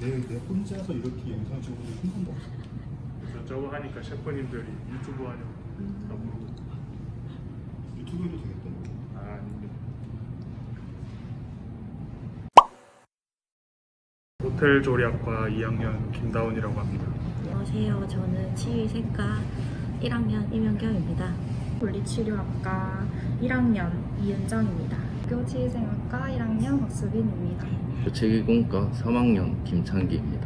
내, 내 혼자서 이렇게 영상 찍어본 적한 번도 없어. 그래서 저거 하니까 셰프님들이 유튜브 하냐고 다 물어보고 유튜브 해도 되겠다. 아 아닙니다 호텔 조리학과 2학년 김다운이라고 합니다 안녕하세요. 저는 치위생과 1학년 임현경입니다. 물리치료학과 1학년 이은정입니다. 교치생학과 1학년 박수빈입니다. 교체기공과 3학년 김창기입니다.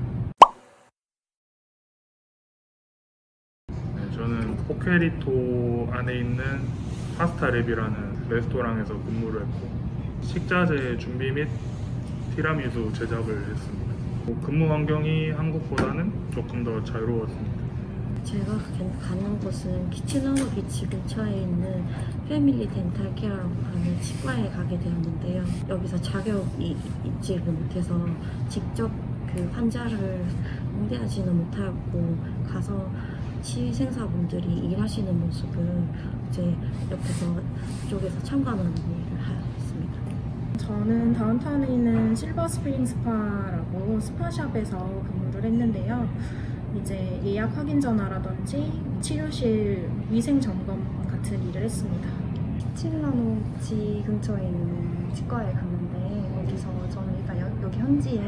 네, 저는 포케리토 안에 있는 파스타랩이라는 레스토랑에서 근무를 했고 식자재 준비 및 티라미수 제작을 했습니다 뭐 근무 환경이 한국보다는 조금 더 자유로웠습니다 제가 가- 가는 곳은 키치나무 비치 근처에 있는 Family Dental Care라고 하는 치과에 가게 되었는데요. 여기서 자격이 있지를 못해서 직접 그 환자를 응대하지는 못하고 가서 치위생사분들이 일하시는 모습을 이제 옆에서 쪽에서 참관하는 일을 하였습니다. 저는 다운타운에 있는 Silver Spring Spa라고 스파샵에서 근무를 했는데요. 이제 예약 확인 전화라든지 치료실 위생 점검 같은 일을 했습니다. 칠라노치 근처에 있는 치과에 갔는데 여기서 저는 일단 여, 여기 현지에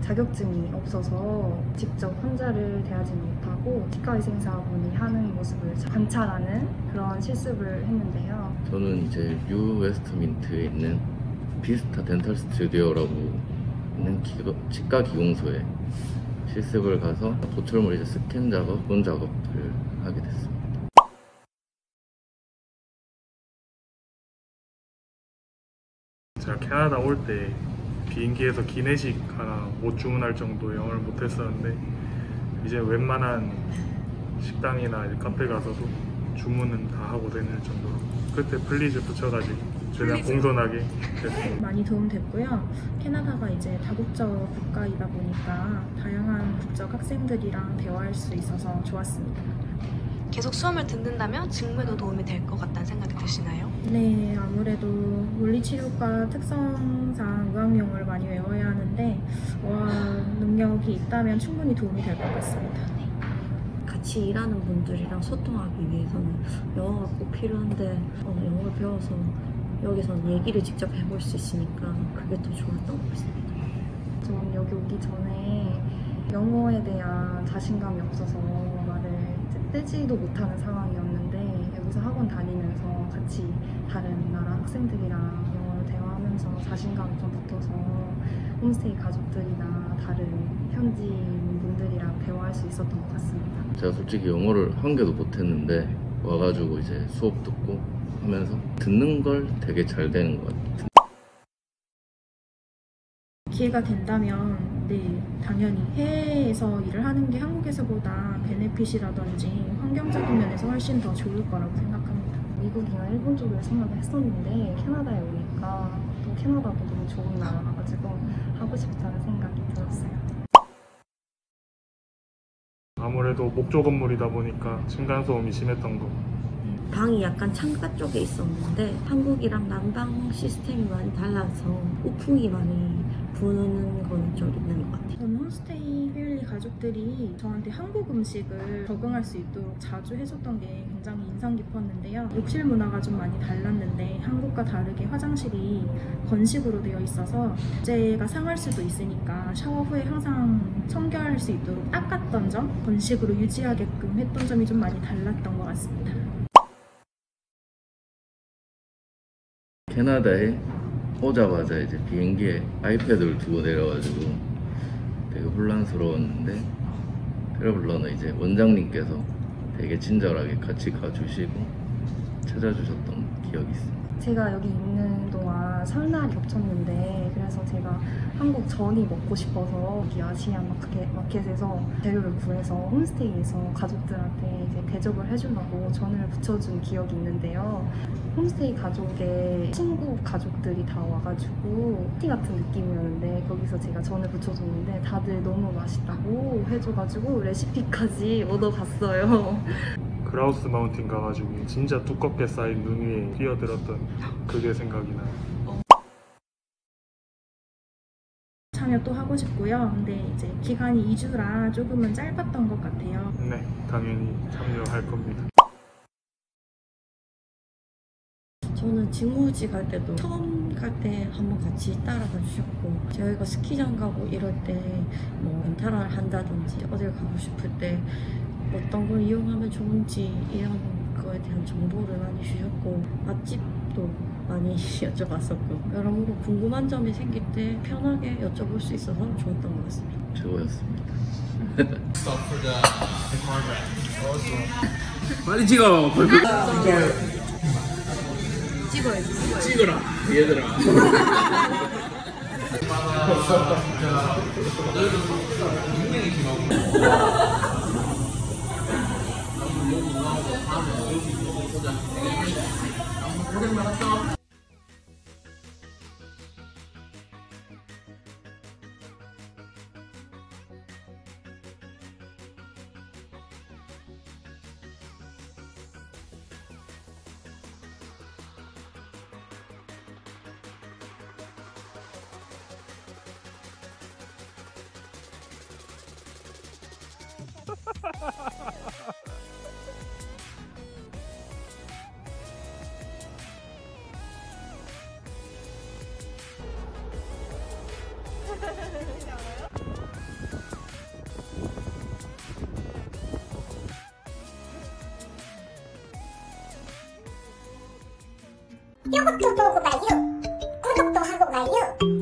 자격증이 없어서 직접 환자를 대하지 못하고 치과위생사분이 하는 모습을 관찰하는 그런 실습을 했는데요. 저는 이제 뉴 웨스트민스터에 있는 Vista Dental Studio라고 있는 기거- 치과 기공소에 실습을 가서 보철물 이제 스캔 작업, 본 작업을 하게 됐습니다. 제가 캐나다 올 때 비행기에서 기내식 하나 못 주문할 정도 영어를 못했었는데 이제 웬만한 식당이나 카페 가서도 주문은 다 하고 다닐 정도로 그때 please 붙여가지고 최대한 공손하게 됐습니다. 많이 도움됐고요. 캐나다가 이제 다국적 국가이다 보니까 다양한 국적 학생들이랑 대화할 수 있어서 좋았습니다. 계속 수업을 듣는다면 직무에도 도움이 될 것 같다는 생각이 드시나요? 네, 아무래도 물리치료과 특성상 의학용어를 많이 외워야 하는데 어학 능력이 있다면 충분히 도움이 될 것 같습니다. 같이 일하는 분들이랑 소통하기 위해서는 영어가 꼭 필요한데 어, 영어를 배워서 여기서는 얘기를 직접 해볼 수 있으니까 그게 더 좋았던 것 같습니다. 저는 여기 오기 전에 영어에 대한 자신감이 없어서 말을 뜨지도 못하는 상황이었는데 여기서 학원 다니면서 같이 다른 나라 학생들이랑 영어로 대화하면서 자신감이 좀 붙어서 홈스테이 가족들이나 다른 현지인 분들이랑 대화할 수 있었던 것 같습니다. 제가 솔직히 영어를 한 개도 못했는데 와가지고 이제 수업 듣고 하면서 듣는 걸 되게 잘 되는 것 같아요. 기회가 된다면 네 당연히 해외에서 일을 하는 게 한국에서보다 베네핏이라든지 환경적인 면에서 훨씬 더 좋을 거라고 생각합니다. 미국이나 일본 쪽을 생각을 했었는데 캐나다에 오니까 또 캐나다도 너무 좋은 나라라가지고 하고 싶다는 생각이 들었어요. 아무래도 목조 건물이다 보니까 층간소음이 심했던 거. 방이 약간 창가 쪽에 있었는데 한국이랑 난방 시스템이 많이 달라서 우풍이 많이 부는 거는 좀 있는 것 같아요. 저는 홈스테이 가족들이 저한테 한국 음식을 적응할 수 있도록 자주 해줬던 게 굉장히 인상 깊었는데요. 욕실 문화가 좀 많이 달랐는데 한국과 다르게 화장실이 건식으로 되어 있어서 제가 상할 수도 있으니까 샤워 후에 항상 청결할 수 있도록 닦았던 점, 건식으로 유지하게끔 했던 점이 좀 많이 달랐던 것 같습니다. 캐나다에 오자마자 이제 비행기에 아이패드를 두고 내려가지고 되게 혼란스러웠는데 트래블러는 이제 원장님께서 되게 친절하게 같이 가주시고 찾아주셨던 기억이 있습니다. 제가 여기 있는 동안 설날이 겹쳤는데 그래서 제가 한국 전이 먹고 싶어서 여기 아시안 마켓, 마켓에서 재료를 구해서 홈스테이에서 가족들한테 이제 대접을 해주려고 전을 붙여준 기억이 있는데요. 홈스테이 가족의 친구 가족들이 다 와가지고 티 같은 느낌이었는데 거기서 제가 전을 붙여줬는데 다들 너무 맛있다고 해줘가지고 레시피까지 얻어갔어요. 그라우스 마운틴 가가지고 진짜 두껍게 쌓인 눈 위에 뛰어들었던 그게 생각이 나요 참여 또 하고 싶고요. 근데 이제 기간이 2주라 조금은 짧았던 것 같아요. 네, 당연히 참여할 겁니다. 저는 직무직 할 때도 처음 갈 때 한번 같이 따라가 주셨고 저희가 스키장 가고 이럴 때뭐 렌탈을 한다든지 어딜 가고 싶을 때 어떤 걸 이용하면 좋은지 이런 거에 대한 정보를 많이 주셨고 맛집도 많이 여쭤봤었고 여러모로 궁금한 점이 생길 때 편하게 여쭤볼 수 있어서 좋았던 것 같습니다. 최고였습니다. 빨리 찍어. 찍어야지. 찍어라. 얘들아. 요것도 보고 가요. 구독도 하고 가요.